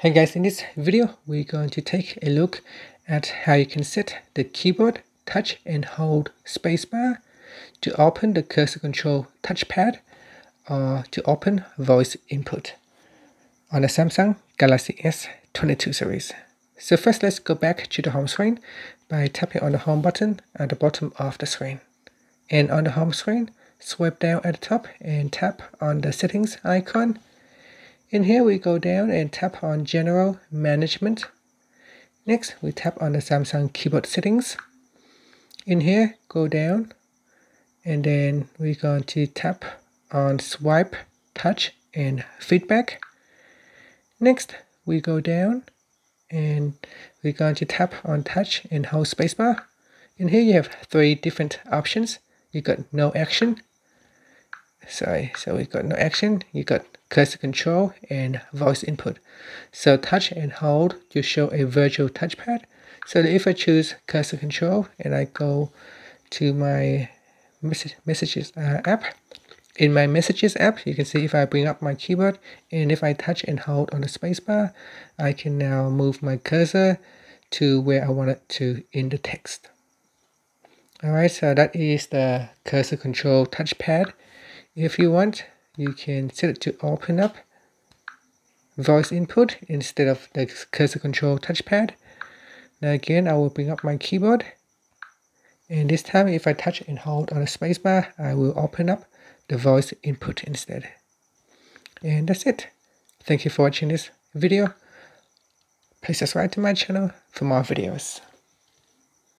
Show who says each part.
Speaker 1: Hey guys, in this video we're going to take a look at how you can set the keyboard touch and hold spacebar to open the cursor control touchpad or to open voice input on the Samsung Galaxy S22 series. So first let's go back to the home screen by tapping on the home button at the bottom of the screen. And on the home screen, swipe down at the top and tap on the settings icon in here we go down and tap on General Management. Next we tap on the Samsung keyboard settings. In here go down and then we're going to tap on Swipe, Touch and Feedback. Next we go down and we're going to tap on Touch and hold spacebar. In here you have three different options. You got no action. Sorry, so we got no action. You got cursor control, and voice input. So touch and hold to show a virtual touchpad. So if I choose cursor control and I go to my messages uh, app, in my messages app, you can see if I bring up my keyboard and if I touch and hold on the spacebar, I can now move my cursor to where I want it to in the text. Alright, so that is the cursor control touchpad. If you want, you can set it to open up voice input instead of the cursor control touchpad. Now again, I will bring up my keyboard. And this time, if I touch and hold on the spacebar, I will open up the voice input instead. And that's it. Thank you for watching this video. Please subscribe to my channel for more videos.